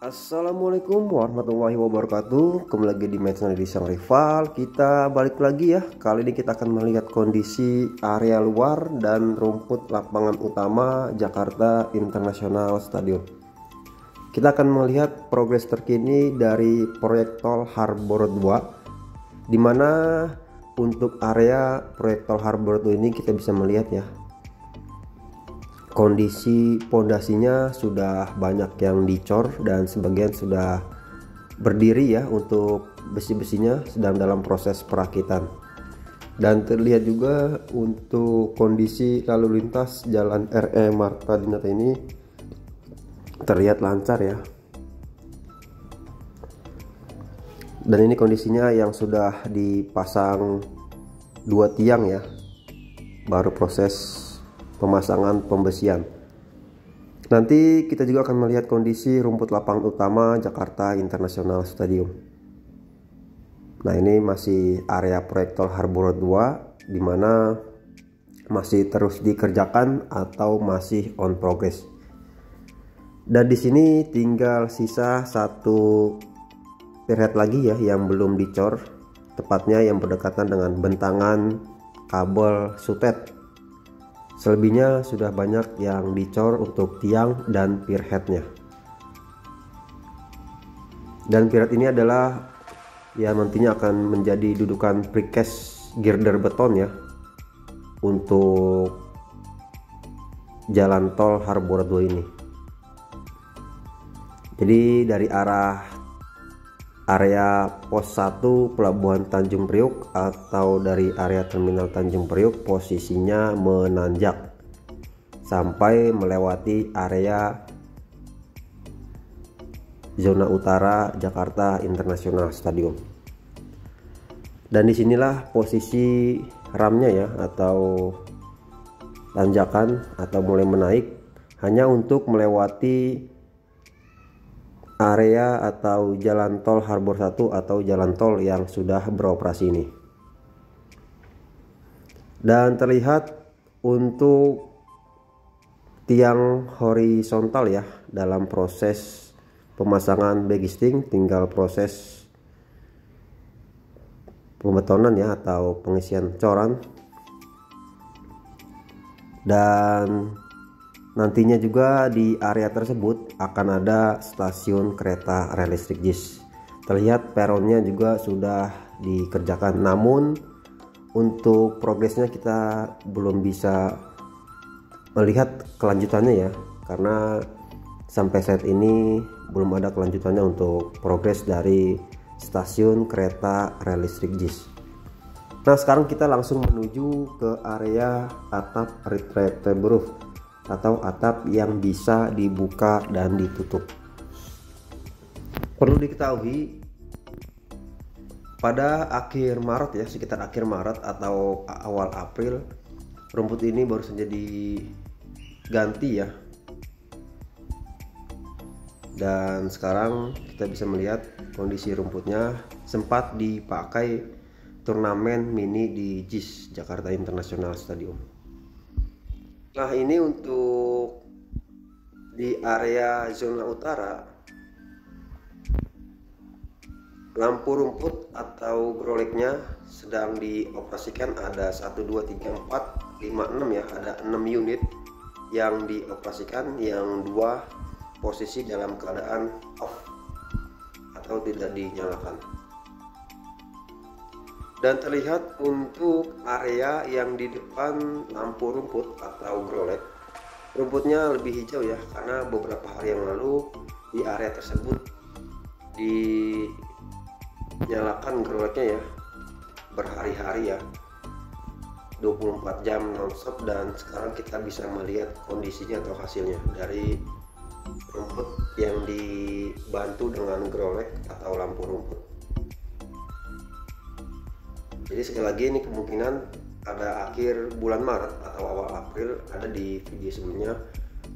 Assalamualaikum warahmatullahi wabarakatuh. Kembali lagi di match di Sang Rival. Kita balik lagi ya. Kali ini kita akan melihat kondisi area luar Dan rumput lapangan utama Jakarta International Stadium. Kita akan melihat progres terkini dari proyek tol Harbor 2 Di mana untuk area proyek tol Harbor 2 ini kita bisa melihat ya kondisi pondasinya sudah banyak yang dicor dan sebagian sudah berdiri ya untuk besi-besinya sedang dalam proses perakitan. Dan terlihat juga untuk kondisi lalu lintas jalan RE Marta Dinata ini terlihat lancar ya. Dan ini kondisinya yang sudah dipasang dua tiang ya baru proses pemasangan pembesian. Nanti kita juga akan melihat kondisi rumput lapangan utama Jakarta International Stadium. Nah ini masih area proyek tol Harbor 2 di mana masih terus dikerjakan atau masih on progress. Dan di sini tinggal sisa satu period lagi ya yang belum dicor, tepatnya yang berdekatan dengan bentangan kabel sutet Selebihnya sudah banyak yang dicor untuk tiang dan pier headnya. Dan pier ini adalah yang nantinya akan menjadi dudukan precast girder beton ya untuk jalan tol Harbor 2 ini. Jadi dari arah area pos 1 Pelabuhan Tanjung Priuk atau dari area terminal Tanjung Priuk posisinya menanjak sampai melewati area zona utara Jakarta International Stadium. Dan di sinilah posisi ramnya ya atau tanjakan atau mulai menaik hanya untuk melewati area atau jalan tol Harbor 1 atau jalan tol yang sudah beroperasi ini. Dan terlihat untuk tiang horizontal ya dalam proses pemasangan bagisting tinggal proses pembetonan ya atau pengisian coran dan Nantinya juga di area tersebut akan ada stasiun kereta rel listrik JIS. Terlihat peronnya juga sudah dikerjakan. Namun untuk progresnya kita belum bisa melihat kelanjutannya ya karena sampai saat ini belum ada kelanjutannya untuk progres dari stasiun kereta rel listrik JIS. Nah sekarang kita langsung menuju ke area atap retractable roof atau atap yang bisa dibuka dan ditutup. Perlu diketahui pada akhir Maret ya, sekitar akhir Maret atau awal April rumput ini baru saja diganti ya. Dan sekarang kita bisa melihat kondisi rumputnya sempat dipakai turnamen mini di JIS Jakarta International Stadium. Nah ini untuk di area zona utara. Lampu rumput atau groleknya sedang dioperasikan. Ada 1 2 3 4 5 6 ya. Ada 6 unit yang dioperasikan yang dua posisi dalam keadaan off atau tidak dinyalakan dan terlihat untuk area yang di depan lampu rumput atau grolek rumputnya lebih hijau ya karena beberapa hari yang lalu di area tersebut dinyalakan groleknya ya berhari-hari ya. 24 jam nonstop dan sekarang kita bisa melihat kondisinya atau hasilnya dari rumput yang dibantu dengan grolek atau lampu rumput jadi sekali lagi ini kemungkinan ada akhir bulan Maret atau awal April ada di video sebelumnya.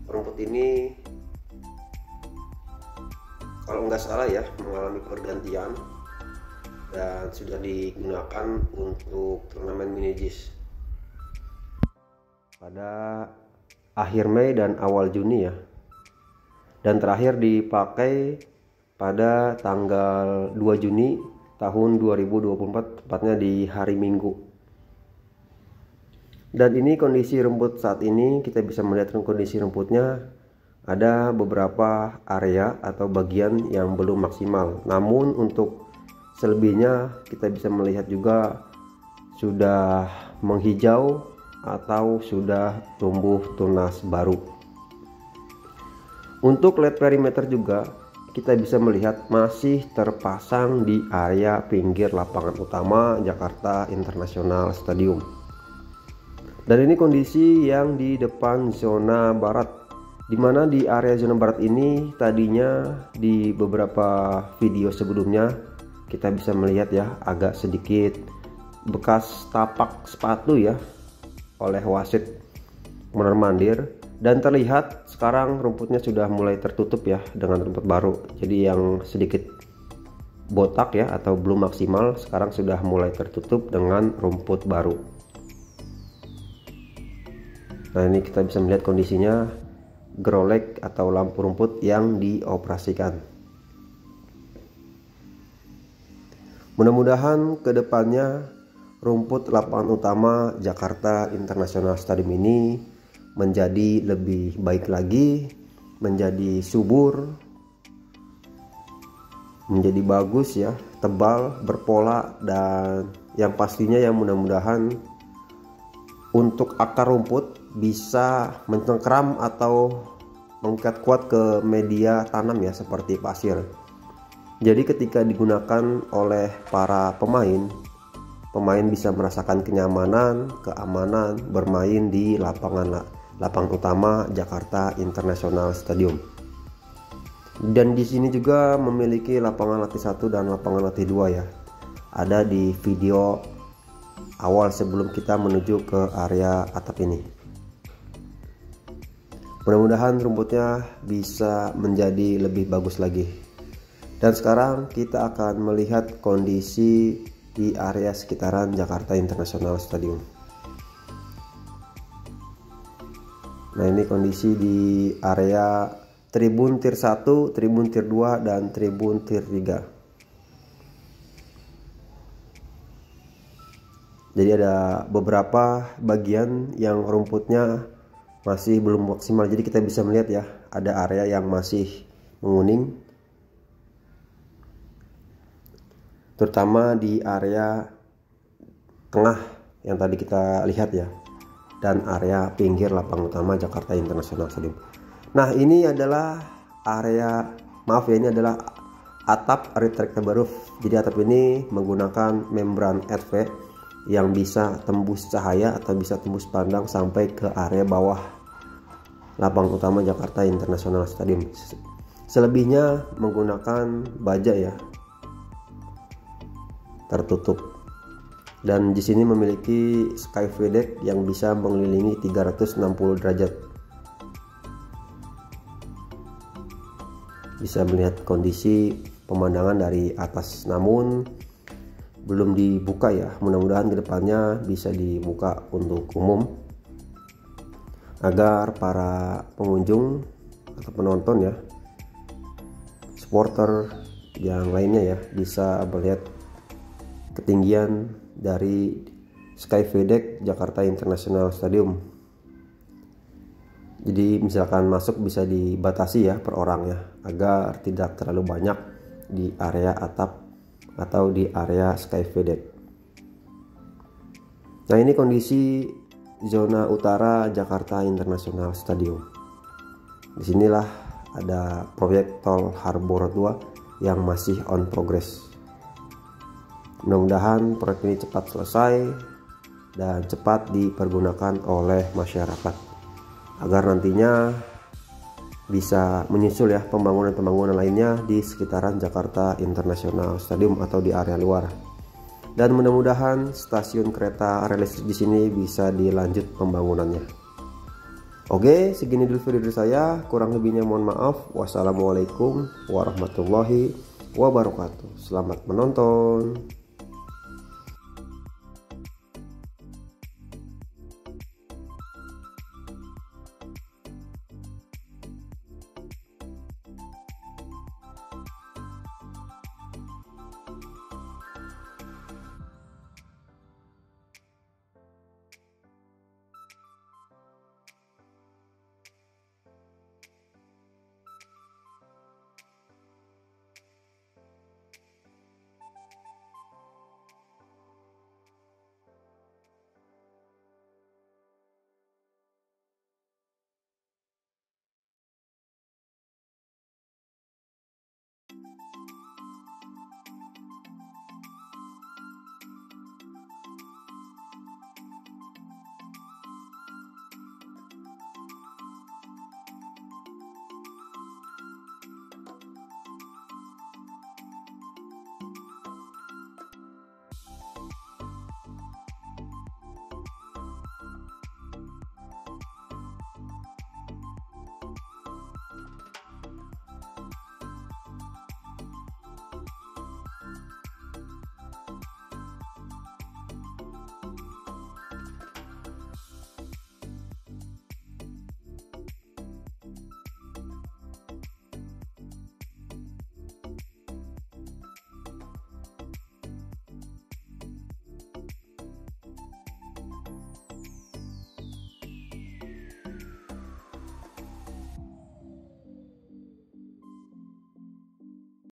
Rumput ini kalau nggak salah ya mengalami pergantian dan sudah digunakan untuk turnamen mini JIS pada akhir Mei dan awal Juni ya. Dan terakhir dipakai pada tanggal 2 Juni tahun 2024 tepatnya di hari Minggu. Dan ini kondisi rumput saat ini kita bisa melihat kondisi rumputnya ada beberapa area atau bagian yang belum maksimal. Namun untuk selebihnya kita bisa melihat juga sudah menghijau atau sudah tumbuh tunas baru. Untuk LED perimeter juga kita bisa melihat masih terpasang di area pinggir lapangan utama Jakarta International Stadium. Dan ini kondisi yang di depan zona barat di mana di area zona barat ini tadinya di beberapa video sebelumnya kita bisa melihat ya agak sedikit bekas tapak sepatu ya oleh wasit Munir Mandir dan terlihat sekarang rumputnya sudah mulai tertutup ya dengan rumput baru. Jadi yang sedikit botak ya atau belum maksimal sekarang sudah mulai tertutup dengan rumput baru. Nah ini kita bisa melihat kondisinya. Grolek atau lampu rumput yang dioperasikan. Mudah-mudahan ke depannya rumput lapangan utama Jakarta International Stadium ini menjadi lebih baik lagi, menjadi subur, menjadi bagus ya, tebal, berpola dan yang pastinya yang mudah-mudahan untuk akar rumput bisa mencengkram atau mengikat kuat ke media tanam ya seperti pasir. Jadi ketika digunakan oleh para pemain, pemain bisa merasakan kenyamanan, keamanan bermain di lapangan lapangan utama Jakarta International Stadium. Dan di sini juga memiliki lapangan latih satu dan lapangan latih dua ya. Ada di video awal sebelum kita menuju ke area atap ini. Mudah-mudahan rumputnya bisa menjadi lebih bagus lagi. Dan sekarang kita akan melihat kondisi di area sekitaran Jakarta International Stadium. Nah ini kondisi di area tribun tier 1, tribun tier 2, dan tribun tier 3. Jadi ada beberapa bagian yang rumputnya masih belum maksimal. Jadi kita bisa melihat ya, ada area yang masih menguning. Terutama di area tengah yang tadi kita lihat ya dan area pinggir lapangan utama Jakarta International Stadium. Nah ini adalah area maaf ya ini adalah atap retractable roof. Jadi atap ini menggunakan membran RV yang bisa tembus cahaya atau bisa tembus pandang sampai ke area bawah lapangan utama Jakarta International Stadium. Selebihnya menggunakan baja ya tertutup dan di sini memiliki skyview deck yang bisa mengelilingi 360 derajat. Bisa melihat kondisi pemandangan dari atas. Namun belum dibuka ya. Mudah-mudahan ke depannya bisa dibuka untuk umum. Agar para pengunjung atau penonton ya supporter yang lainnya ya bisa melihat ketinggian dari Sky Deck Jakarta International Stadium. Jadi misalkan masuk bisa dibatasi ya per orang ya agar tidak terlalu banyak di area atap atau di area Sky Deck. Nah ini kondisi zona utara Jakarta International Stadium. Di sinilah ada proyek tol Harbor 2 yang masih on progress. Mudah-mudahan proyek ini cepat selesai dan cepat dipergunakan oleh masyarakat agar nantinya bisa menyusul ya pembangunan-pembangunan lainnya di sekitaran Jakarta International Stadium atau di area luar. Dan mudah-mudahan stasiun kereta rel listrik di sini bisa dilanjut pembangunannya. Oke, segini dulu video dari saya. Kurang lebihnya mohon maaf. Wassalamualaikum warahmatullahi wabarakatuh. Selamat menonton.